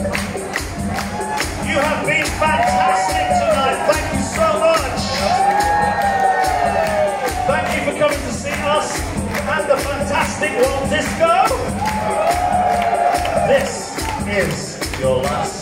You have been fantastic tonight. Thank you so much. Thank you for coming to see us and the fantastic Walt Disco. This is your last.